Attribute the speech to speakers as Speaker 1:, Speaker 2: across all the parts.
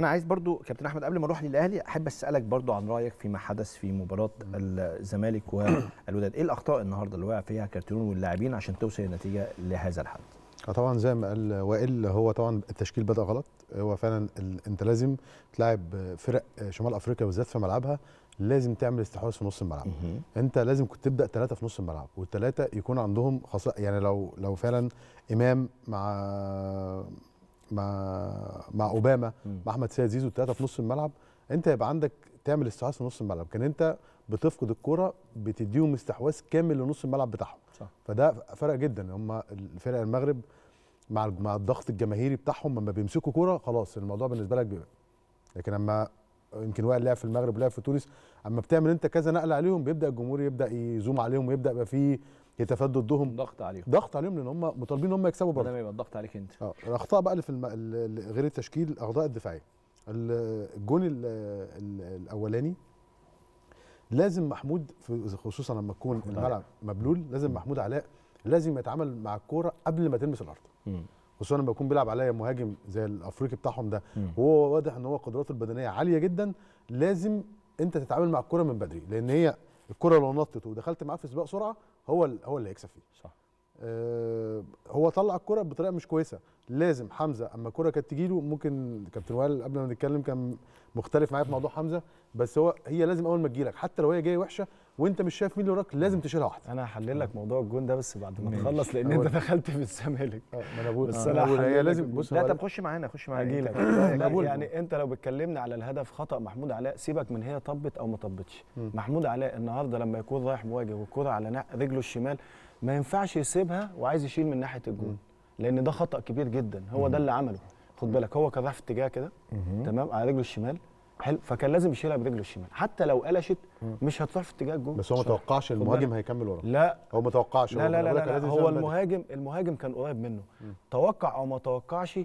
Speaker 1: أنا عايز برضو كابتن أحمد قبل ما أروح للأهلي أحب أسألك برضو عن رأيك فيما حدث في مباراة الزمالك والوداد إيه الأخطاء النهارده اللي وقع فيها كارتيرون واللاعبين عشان توصل النتيجة لهذا الحد
Speaker 2: طبعا زي ما قال وائل هو طبعا التشكيل بدأ غلط هو فعلا. أنت لازم تلاعب فرق شمال أفريقيا بالذات في ملعبها لازم تعمل استحواذ في نص الملعب. أنت لازم كنت تبدأ ثلاثة في نص الملعب والثلاثه يكون عندهم خاصه يعني لو لو فعلا إمام مع مع مع
Speaker 1: أوباما.
Speaker 2: مع أحمد سيد زيزو الثلاثه في نص الملعب. أنت يبقى عندك تعمل استحواذ في نص الملعب. كان أنت بتفقد الكرة بتديهم استحواذ كامل لنص الملعب بتاعهم.
Speaker 1: صح.
Speaker 2: فده فرق جدا. هم الفرق المغرب مع مع الضغط الجماهيري بتاعهم لما بيمسكوا كوره خلاص الموضوع بالنسبة لك بيبقى. لكن أما يمكن وائل لعب في المغرب ولعب في تونس أما بتعمل أنت كذا نقلة عليهم بيبدأ الجمهور يبدأ يزوم عليهم ويبدأ يبقى فيه هتافات ضدهم.
Speaker 1: ضغط عليهم.
Speaker 2: ضغط عليهم لأن هم مطالبين إن هم يكسبوا برضه.
Speaker 1: ما يبقى الضغط عليك أنت.
Speaker 2: آه الأخطاء بقى اللي في الم... ال- ال- غير التشكيل الأخطاء الدفاعية. ال- الجون ال- ال- الأولاني لازم محمود في خصوصا لما تكون الملعب مبلول لازم محمود علاء لازم يتعامل مع الكورة قبل ما تلمس
Speaker 1: الأرض.
Speaker 2: خصوصا لما يكون بيلعب عليا مهاجم زي الأفريقي بتاعهم ده. وهو واضح إن هو قدراته البدنية عالية جدا لازم أنت تتعامل مع الكورة من بدري لأن هي الكوره لو نطت ودخلت معاه في سباق سرعة هو هو اللي هيكسب فيه.
Speaker 1: صح.
Speaker 2: آه، هو طلع الكرة بطريقة مش كويسة. لازم حمزة أما الكرة كانت تجي له ممكن كابتن وائل قبل ما نتكلم كان مختلف معايا في موضوع حمزة بس هو هي لازم أول ما تجيلك حتى لو هي جاية وحشة وانت مش شايف مين اللي وراك لازم تشيلها واحدة.
Speaker 3: أنا هحلل لك موضوع الجون ده بس بعد ما. تخلص
Speaker 2: لأن
Speaker 3: أنت دخلت في الزمالك.
Speaker 2: آه، ما أنا بقول
Speaker 3: بس أنا
Speaker 2: بقول هي لازم بص
Speaker 1: لا طب خش معانا خش معانا. أنت
Speaker 3: لك
Speaker 2: بقول-
Speaker 3: يعني أنت لو بتكلمني على الهدف خطأ محمود علاء سيبك من هي طبت أو ما طبتش. محمود علاء النهارده لما يكون رايح مواجه والكرة على رجله الشمال ما ينفعش يسيبها وعايز يشيل من ناحية الجون. لأن ده خطأ كبير جدا. هو ده اللي عمله. خد بالك هو كان رايح في اتجاه كده تمام على رجله الشمال. حلو. فكان لازم يشيلها برجله الشمال. حتى لو قلشت مش هتروح في اتجاه الجون.
Speaker 2: بس هو ما توقعش المهاجم هيكمل وراه
Speaker 3: لا.
Speaker 2: هو ما توقعش.
Speaker 3: لا لا لا, لا, لا هو. المهاجم المهاجم كان قريب منه. توقع أو ما توقعش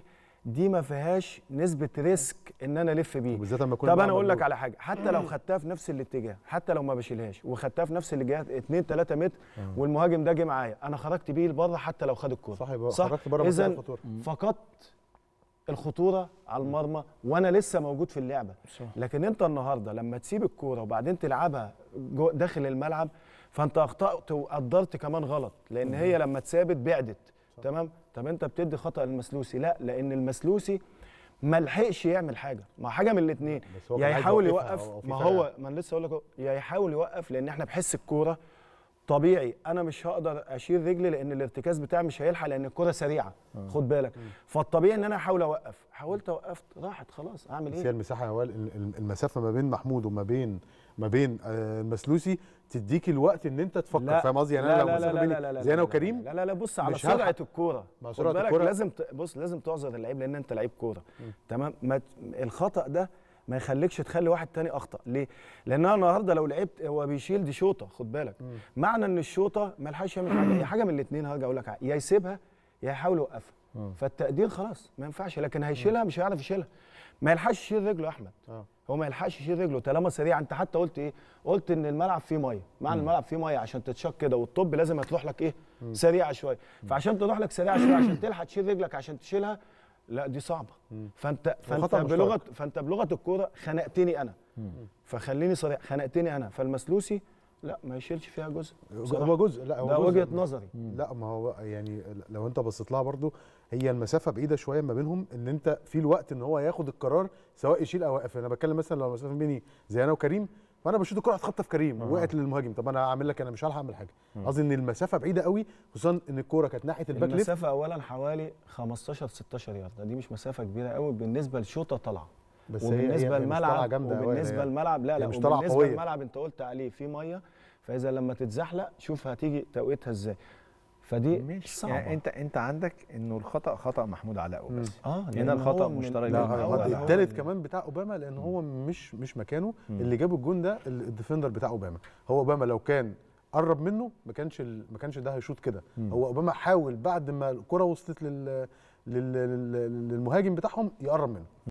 Speaker 3: دي ما فيهاش نسبة ريسك إن أنا ألف بيه.
Speaker 2: وبالذات لما
Speaker 3: طب أنا أقول لك. على حاجة. حتى لو خدتها في نفس الاتجاه حتى لو ما بشيلهاش وخدتها في نفس الاتجاه 2 3 متر والمهاجم ده جه معايا أنا خرجت بيه لبره حتى لو خد الكورة.
Speaker 2: صح؟ يبقى خرجت بره
Speaker 3: اذا. فقدت الخطورة على المرمى وأنا لسه موجود في
Speaker 1: اللعبة.
Speaker 3: لكن أنت النهارده لما تسيب الكورة وبعدين تلعبها داخل الملعب فأنت أخطأت وقدرت كمان غلط لأن هي لما اتثابت بعدت. تمام؟ طب أنت بتدي خطأ للمسلوسي؟ لا لأن المسلوسي ما لحقش يعمل حاجة. ما حاجة من الاثنين يا يحاول يوقف. ما. هو ما أنا لسه أقول لك يا يحاول يوقف لأن إحنا بحس الكورة طبيعي أنا مش هقدر اشيل رجلي لأن الارتكاز بتاعي مش هيلحق لأن الكوره سريعة. خد بالك. فالطبيعي ان أنا احاول اوقف. حاولت وقفت راحت خلاص. اعمل
Speaker 2: بس هي
Speaker 3: إيه؟
Speaker 2: المساحه يا وائل المسافة ما بين محمود وما بين ما بين آه، المسلوسي تديك الوقت ان انت تفكر. فاهم قصدي؟ يعني
Speaker 3: أنا
Speaker 2: لو
Speaker 3: لا لا لا لا
Speaker 2: زي
Speaker 3: أنا
Speaker 2: وكريم
Speaker 3: لا لا لا بص على سرعة.
Speaker 2: الكورة.
Speaker 3: خد بالك. لازم. بص لازم تعذر اللعيب لأن انت لعيب كورة. تمام. الخطأ ده ما يخليكش تخلي واحد تاني أخطأ. ليه؟ لأن أنا النهارده لو لعبت هو بيشيل دي شوطة خد بالك. معنى إن الشوطة ما لحقش يعمل حاجة. هي حاجة من الاثنين هرجع أقول لك. يا يسيبها يا يحاول يوقفها. فالتقدير خلاص ما ينفعش. لكن هيشيلها مش هيعرف يشيلها. ما يلحقش يشيل رجله يا أحمد.
Speaker 2: آه.
Speaker 3: هو ما يلحقش يشيل رجله طالما سريع. أنت حتى قلت إيه؟ قلت إن الملعب فيه مية. معنى الملعب فيه مية عشان تتشك كده والطب لازم هتروح لك إيه؟ سريعة شوية. فعشان تروح لك سريعة شوية عشان تلحق تشيل رجلك عشان تشيلها لا دي صعبة. فأنت
Speaker 2: فأنت مشترك.
Speaker 3: بلغة فأنت بلغة الكورة خنقتني أنا. فخليني صريح خنقتني أنا. فالمسلوسي لا ما يشيلش فيها جزء.
Speaker 2: هو جزء لا هو
Speaker 3: ده. وجهة نظري.
Speaker 2: لا ما هو يعني لو أنت بصيت لها برضو هي المسافة بعيدة شوية ما بينهم إن أنت في الوقت إن هو ياخد القرار سواء يشيل أو يوقف أنا بتكلم مثلا لو المسافة بيني زي أنا وكريم فانا بشوط الكرة هتخطف كريم وقعت للمهاجم. طب أنا هعمل لك أنا مش هلحق اعمل حاجة. قصدي إن المسافة بعيدة قوي خصوصا إن الكوره كانت ناحية الباك
Speaker 3: المسافة اولا حوالي 15 16 يارده دي مش مسافة كبيرة قوي بالنسبة لشوطة طالعه
Speaker 2: بس وبالنسبة
Speaker 3: للملعب
Speaker 2: وبالنسبة
Speaker 3: للملعب لا لا
Speaker 2: مش
Speaker 3: وبالنسبة
Speaker 2: قوية.
Speaker 3: للملعب أنت قلت عليه في مية. فإذا لما تتزحلق شوف هتيجي توقيتها إزاي. فدي
Speaker 1: مش
Speaker 3: صعبة.
Speaker 1: يعني انت انت عندك انه الخطأ خطأ محمود علاء بس
Speaker 3: آه
Speaker 1: هنا
Speaker 3: من-
Speaker 1: مشترك
Speaker 2: لا الثالث كمان بتاع أوباما لأن هو مش مش مكانه اللي جاب الجون ده ال- الديفندر بتاع أوباما. هو أوباما لو كان قرب منه ما كانش ال- ما كانش ده هيشوط كده. هو أوباما حاول بعد ما الكرة وصلت لل لل- لل- للمهاجم بتاعهم يقرب منه.